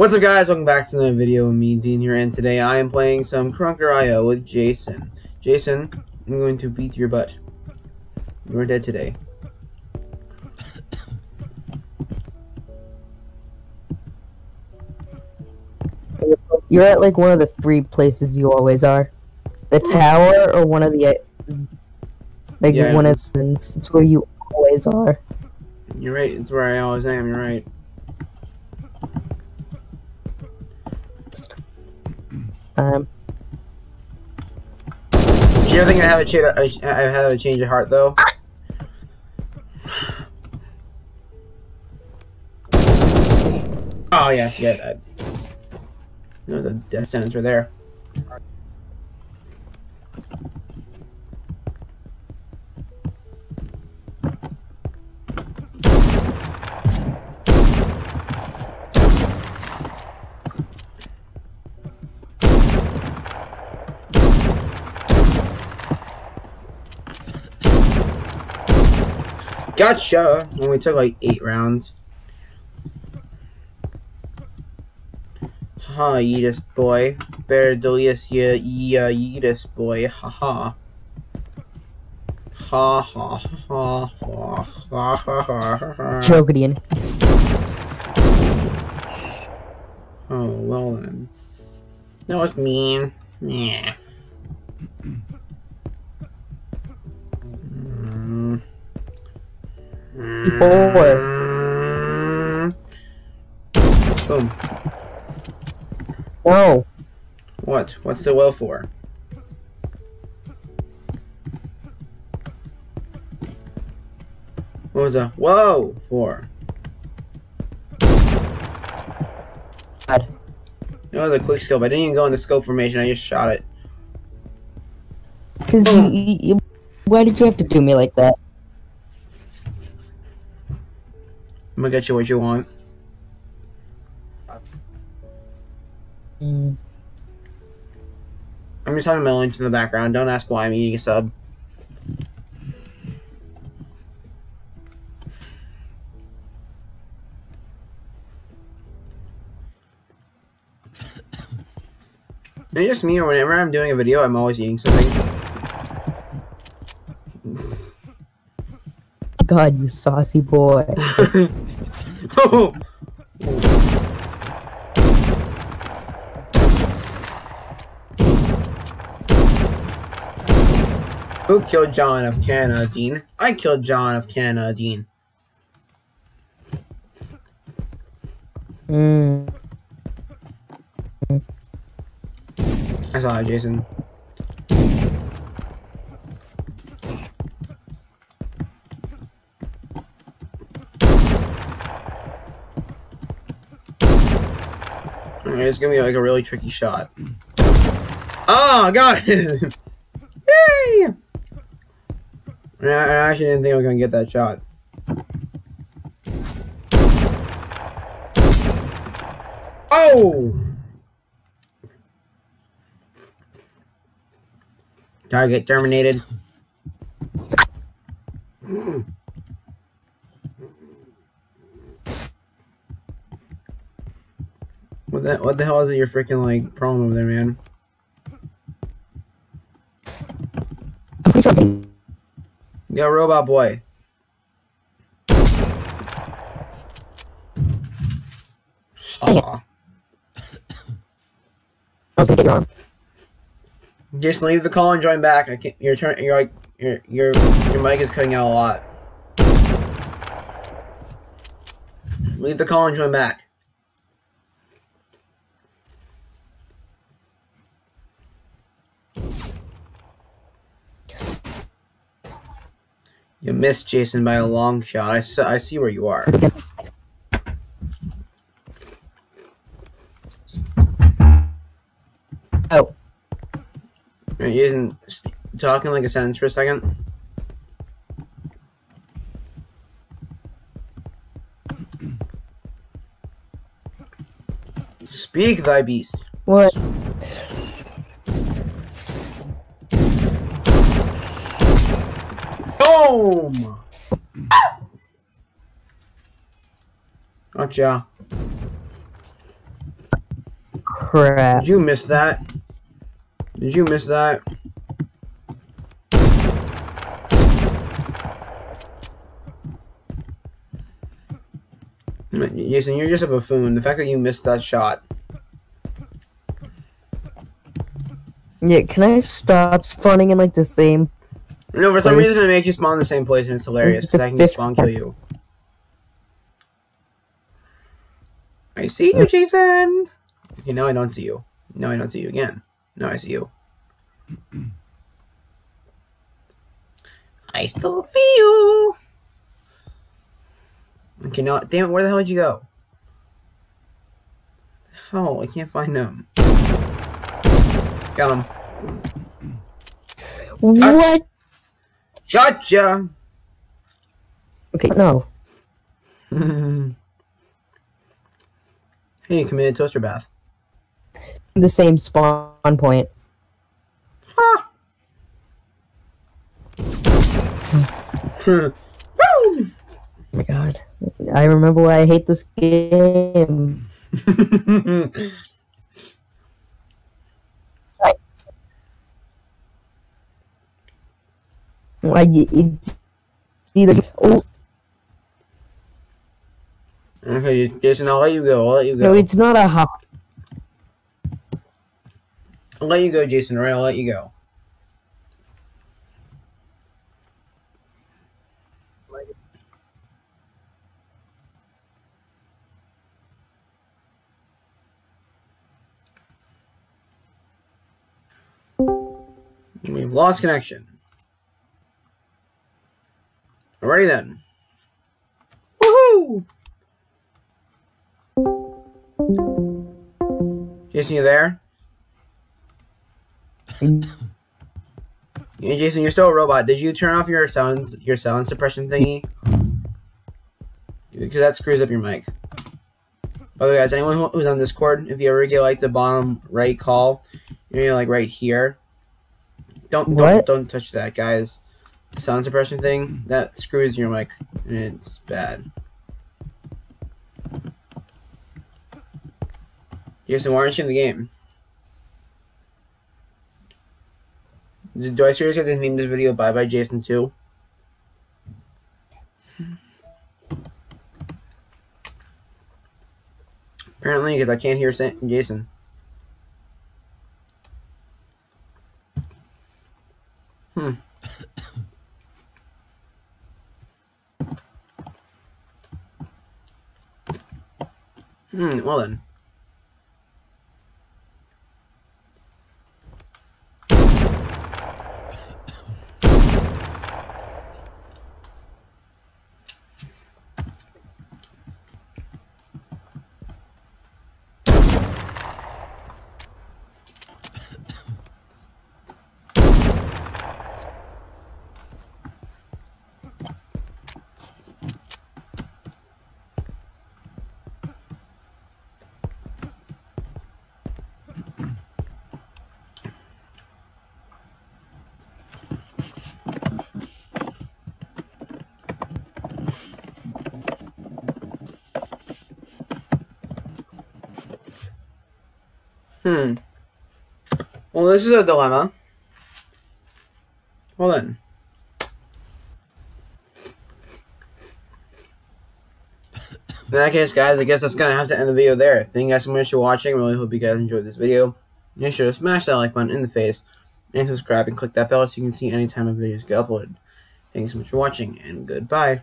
What's up guys, welcome back to another video with me, Dean here, and today I am playing some Krunker IO with Jason. Jason, I'm going to beat your butt. You're dead today. You're at like one of the three places you always are. The tower or one of the uh, like Yeah, one of the it's where you always are. You're right, it's where I always am, you're right. Um Do you ever think I have a, cha- I have a change of heart though? Oh yeah, yeah, that. A death sentence right there. Gotcha! When we took like eight rounds. Ha, Yeetus boy. Better delicious, yeah, yeah, Yeetus boy. Ha Ha ha ha ha ha ha ha ha. ha. Jokedian. Oh, well then. That was mean. Yeah. 64. Boom. Whoa. What? What's the well for? What was that? Whoa! Four. God. That was a quick scope. I didn't even go in the scope formation. I just shot it. Cause you, you, why did you have to do me like that? I'm gonna get you what you want. Mm. I'm just having my lunch in the background. Don't ask why I'm eating a sub. It's just me, or whenever I'm doing a video, I'm always eating something. God, you saucy boy. oh! Who killed John of Canada, Dean? I killed John of Canada, Dean. Mm. I saw it, Jason. Alright, it's gonna be like a really tricky shot. Oh, got it! Yay! I I actually didn't think I was gonna get that shot. Oh! Target terminated. What the what the hell is it your freaking like problem over there, man? I'm pretty sure I can- Yo, robot boy. Aw. I was gonna get your arm. Just leave the call and join back. I can't. Your turn. You're like your your your mic is cutting out a lot. Leave the call and join back. You missed Jason by a long shot. I, see where you are. Oh. Are you using, talking like a sentence for a second? Speak, thy beast. What? Boom! Gotcha. crap. Did you miss that? Did you miss that? Mm, Jason, you're just a buffoon. The fact that you missed that shot. Yeah, can I stop spawning in like the same? No, for some Place. reason it makes you spawn in the same place and it's hilarious because I can just spawn kill you. I see you, Jason! Okay, now I don't see you. No, I don't see you again. No, I see you. I still see you! Okay, now, damn it, where the hell did you go? Oh, I can't find him. Got him. What? Gotcha! Okay, no. hey, committed toaster bath. The same spawn point. Ah. Woo! Oh my god. I remember why I hate this game. it's either oh okay, Jason, I'll let you go. I'll let you go. no, it's not a hop. I'll let you go, Jason. All right, I'll let you go. We've lost connection. Alrighty then. Woohoo! Jason, you there? Yeah, Jason, you're still a robot. Did you turn off your sounds, your sound suppression thingy? Because that screws up your mic. By the way, guys, anyone who's on Discord, if you ever get like the bottom right call, you're like right here. Don't don't, don't touch that, guys. Sound suppression thing that screws your mic, and it's bad. Why aren't you in the game? Do I seriously have to name this video Bye Bye Jason 2? Apparently, because I can't hear Jason. Hmm. Hmm, well then. Hmm. Well, this is a dilemma. Well then. In that case, guys, I guess that's gonna have to end the video there. Thank you guys so much for watching. Really hope you guys enjoyed this video. Make sure to smash that like button in the face and subscribe and click that bell so you can see any time a videos get uploaded. Thanks so much for watching and goodbye.